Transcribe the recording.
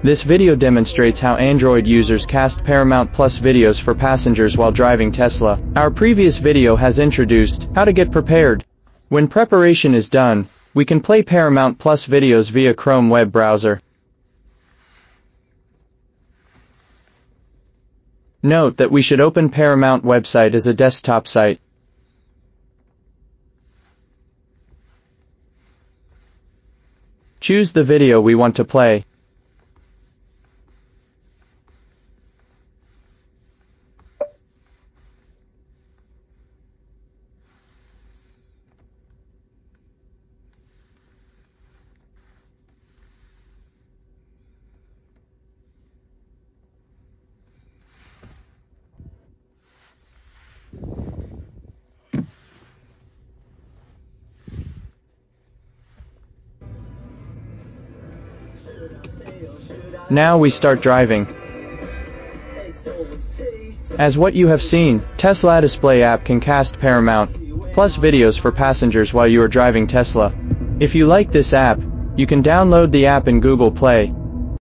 This video demonstrates how Android users cast Paramount Plus videos for passengers while driving Tesla. Our previous video has introduced how to get prepared. When preparation is done, we can play Paramount Plus videos via Chrome web browser. Note that we should open Paramount website as a desktop site. Choose the video we want to play. Now we start driving. As what you have seen, Tesla Display app can cast Paramount Plus videos for passengers while you are driving Tesla. If you like this app, you can download the app in Google Play